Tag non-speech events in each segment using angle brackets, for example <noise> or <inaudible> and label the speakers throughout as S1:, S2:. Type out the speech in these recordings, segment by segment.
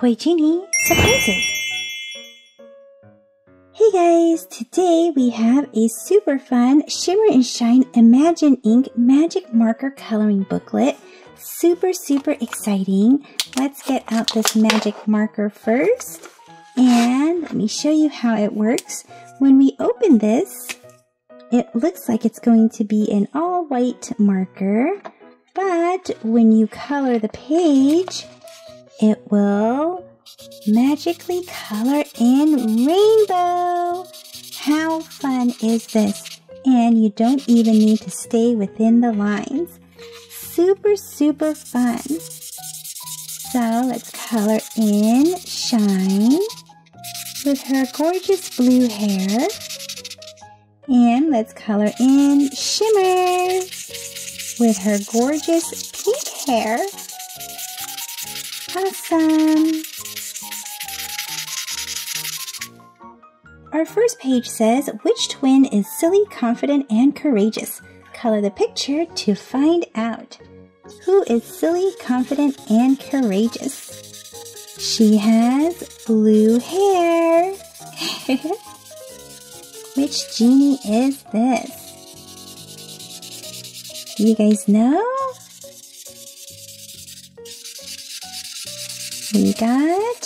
S1: Toy Genie Surprises. Hey guys, today we have a super fun Shimmer and Shine Imagine Ink Magic Marker Coloring Booklet. Super, super exciting. Let's get out this magic marker first. And let me show you how it works. When we open this, it looks like it's going to be an all white marker. But when you color the page, it will magically color in rainbow. How fun is this? And you don't even need to stay within the lines. Super, super fun. So let's color in Shine with her gorgeous blue hair. And let's color in Shimmer with her gorgeous pink hair. Awesome! Our first page says, which twin is silly, confident, and courageous? Color the picture to find out. Who is silly, confident, and courageous? She has blue hair. <laughs> Which genie is this? Do you guys know? We got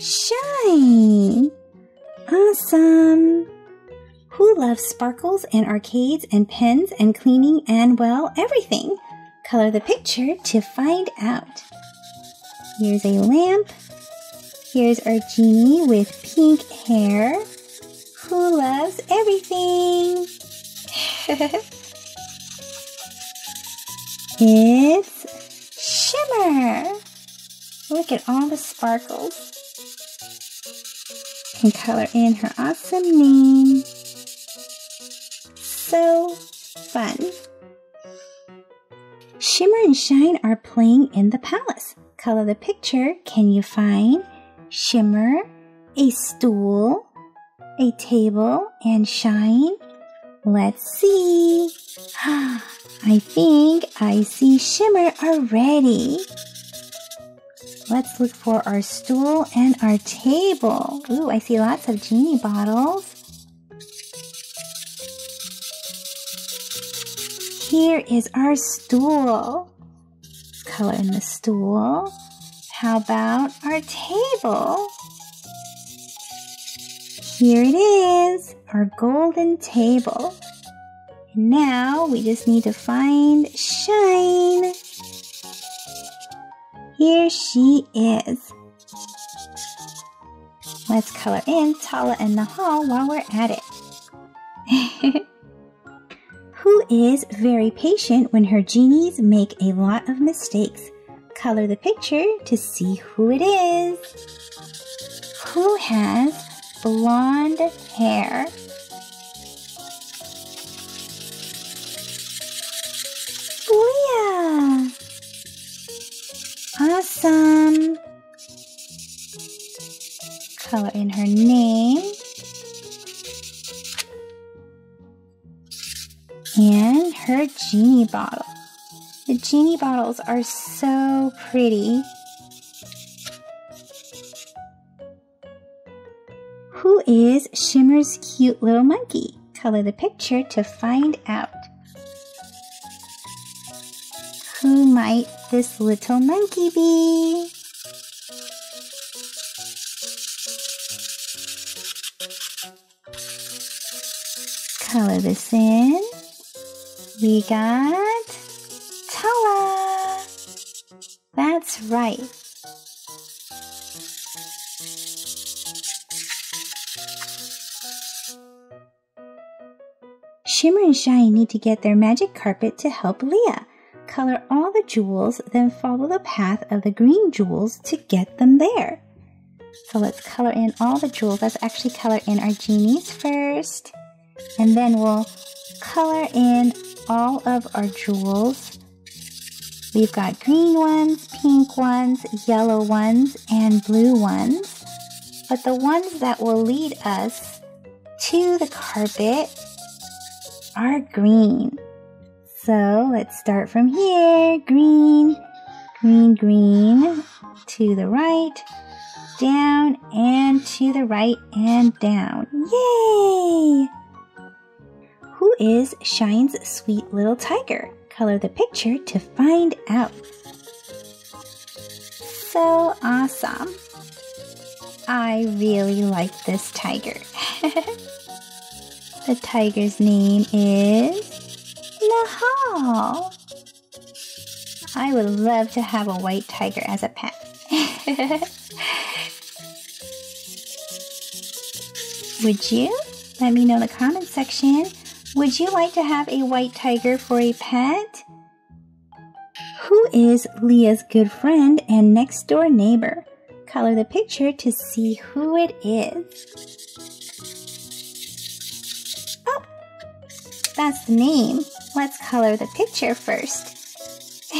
S1: Shine. Awesome. Who loves sparkles and arcades and pens and cleaning and, well, everything? Color the picture to find out. Here's a lamp. Here's our genie with pink hair. Who loves everything? <laughs> it's Shimmer. Look at all the sparkles. Can color in her awesome name. So fun. Shimmer and Shine are playing in the palace. Color the picture. Can you find Shimmer, a stool, a table, and Shine? Let's see. <gasps> I think I see Shimmer already. Let's look for our stool and our table. Ooh, I see lots of genie bottles. Here is our stool. Color in the stool. How about our table? Here it is, our golden table. Now we just need to find Shine. Here she is. Let's color in Tala and Nahal while we're at it. <laughs> who is very patient when her genies make a lot of mistakes? Color the picture to see who it is. Who has blonde hair? Awesome. Color in her name. And her genie bottle. The genie bottles are so pretty. Who is Shimmer's cute little monkey? Color the picture to find out. Might this little monkey be? Color this in. We got Tala. That's right. Shimmer and Shine need to get their magic carpet to help Leah color all the jewels, then follow the path of the green jewels to get them there. So let's color in all the jewels. Let's actually color in our genies first. And then we'll color in all of our jewels. We've got green ones, pink ones, yellow ones, and blue ones. But the ones that will lead us to the carpet are green. So let's start from here. Green, green, green to the right. down and to the right and down. Yay! Who is Shine's sweet little tiger? Color the picture to find out. So awesome. I really like this tiger. <laughs> the tiger's name is Nahal. I would love to have a white tiger as a pet. <laughs> would you? Let me know in the comment section. Would you like to have a white tiger for a pet? Who is Leah's good friend and next door neighbor? Color the picture to see who it is. That's the name. Let's color the picture first. <laughs>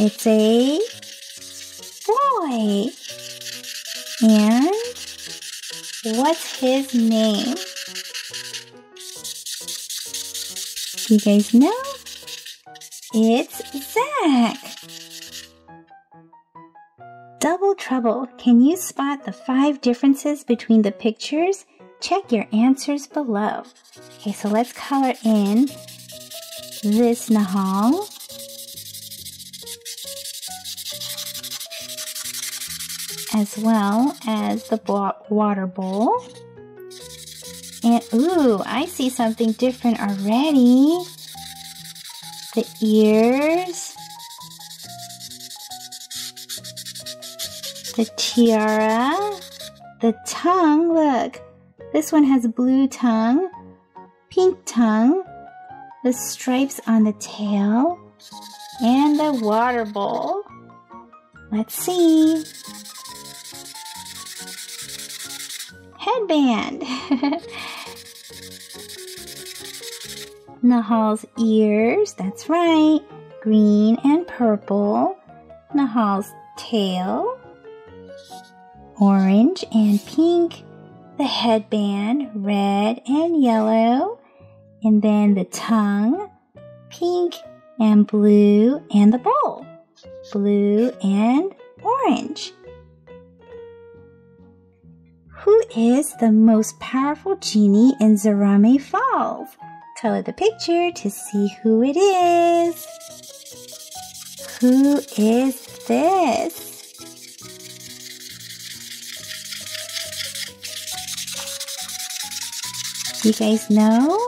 S1: it's a boy. And what's his name? Do you guys know? It's Zach. Double trouble. Can you spot the five differences between the pictures? Check your answers below. Okay, so let's color in this Nahal. As well as the water bowl. And ooh, I see something different already. The ears. The tiara. The tongue, look. This one has blue tongue, pink tongue, the stripes on the tail, and the water bowl. Let's see. Headband. <laughs> Nahal's ears, that's right, green and purple. Nahal's tail, orange and pink the headband, red and yellow, and then the tongue, pink and blue, and the bowl, blue and orange. Who is the most powerful genie in Zahramay Falls? Color the picture to see who it is. Who is this? You guys know?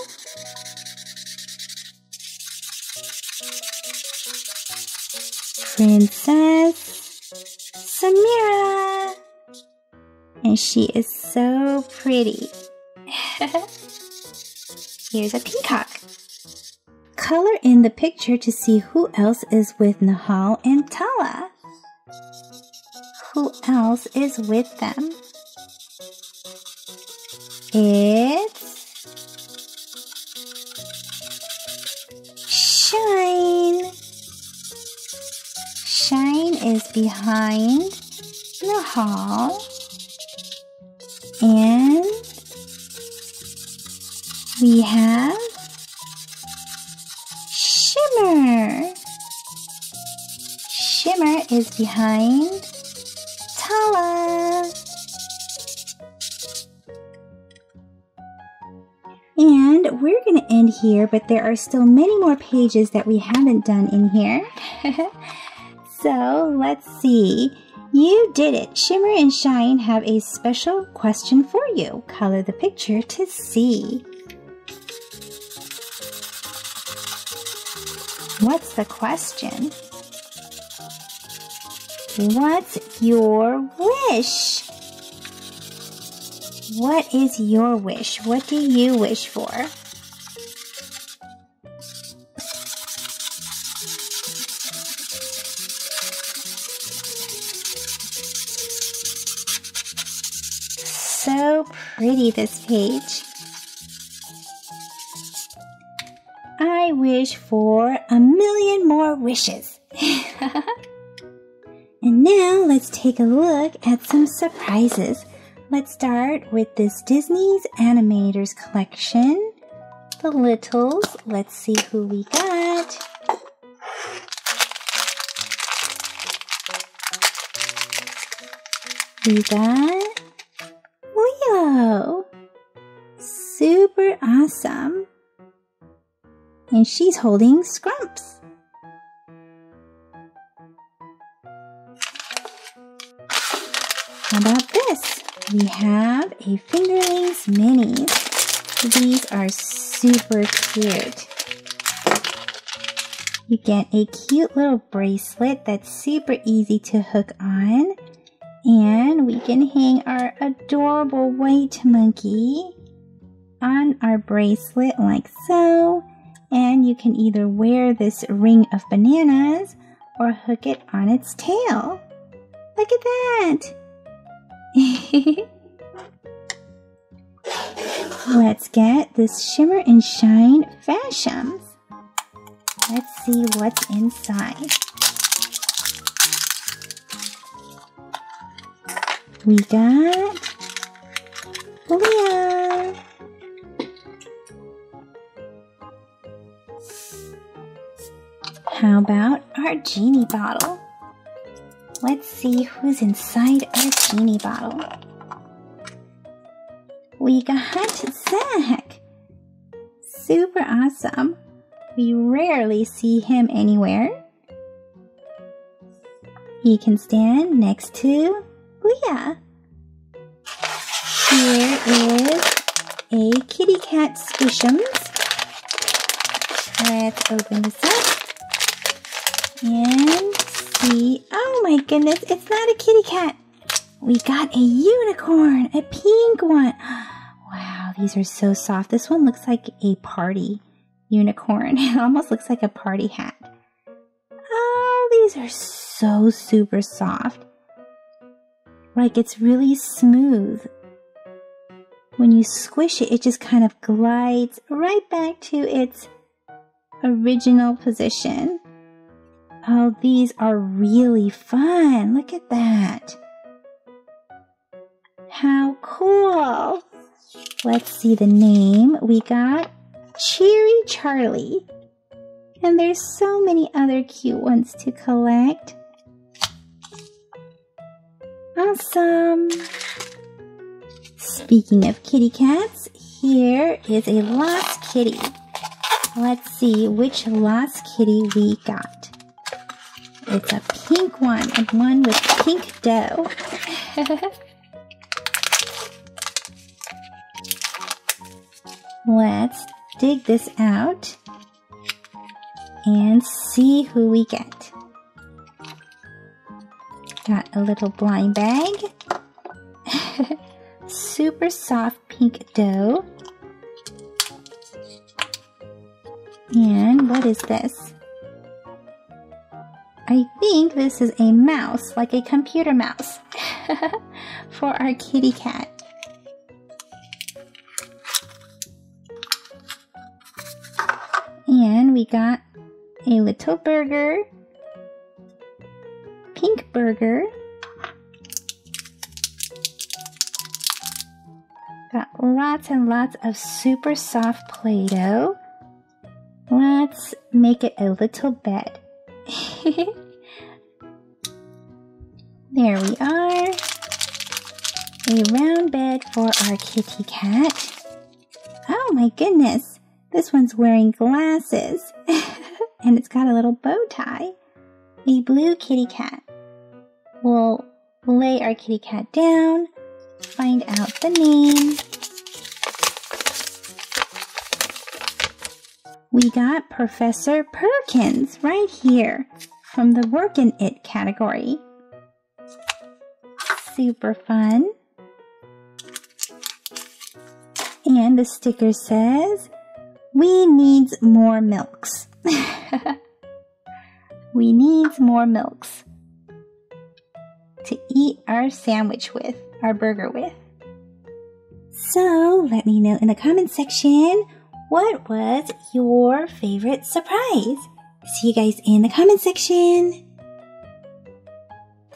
S1: Princess Samira. And she is so pretty. <laughs> Here's a peacock. Color in the picture to see who else is with Nahal and Tala. Who else is with them? It's is behind the hall And we have Shimmer. Shimmer is behind here, but there are still many more pages that we haven't done in here. <laughs> So let's see. You did it. Shimmer and Shine have a special question for you. Color the picture to see. What's the question? What's your wish? What is your wish? What do you wish for? pretty this page. I wish for a million more wishes. <laughs> and now let's take a look at some surprises. Let's start with this Disney's Animators collection. The Littles. Let's see who we got. We got And she's holding Scrumps. How about this? We have a Fingerlings Minis. These are super cute. You get a cute little bracelet that's super easy to hook on. And we can hang our adorable white monkey on our bracelet like so. And you can either wear this ring of bananas or hook it on its tail. Look at that! <laughs> Let's get this Shimmer and Shine Fashems. Let's see what's inside. We got Leah. How about our genie bottle? Let's see who's inside our genie bottle. We got Zach. Super awesome. We rarely see him anywhere. He can stand next to Leah. Here is a kitty cat Squish'ums. Let's open this up and see. Oh my goodness, it's not a kitty cat. We got a unicorn, a pink one. <gasps> Wow, these are so soft. This one looks like a party unicorn. <laughs> It almost looks like a party hat. Oh, these are so super soft. Like it's really smooth. When you squish it, it just kind of glides right back to its original position. Oh, these are really fun. Look at that. How cool. Let's see the name. We got Cheery Charlie. And there's so many other cute ones to collect. Awesome! Speaking of kitty cats, here is a lost kitty. Let's see which lost kitty we got. It's a pink one, and one with pink dough. Let's dig this out and see who we get. Got a little blind bag. <laughs> Super soft pink dough. And what is this? I think this is a mouse, like a computer mouse, <laughs> for our kitty cat. And we got a little burger, pink burger. Got lots and lots of super soft Play-Doh. Let's make it a little bed. <laughs> there we are. A round bed for our kitty cat. Oh my goodness. This one's wearing glasses <laughs> and it's got a little bow tie. A blue kitty cat. We'll lay our kitty cat down, find out the name. We got Professor Perkins right here from the Workin' It category. Super fun. And the sticker says, we needs more milks. <laughs> we needs more milks to eat our sandwich with, our burger with. So let me know in the comment section what was your favorite surprise. See you guys in the comment section.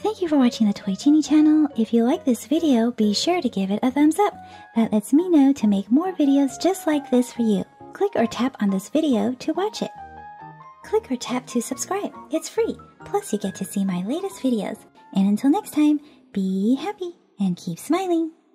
S1: Thank you for watching the Toy Genie channel. If you like this video, be sure to give it a thumbs up. That lets me know to make more videos just like this for you. Click or tap on this video to watch it. Click or tap to subscribe. It's free. Plus you get to see my latest videos. And until next time, be happy and keep smiling.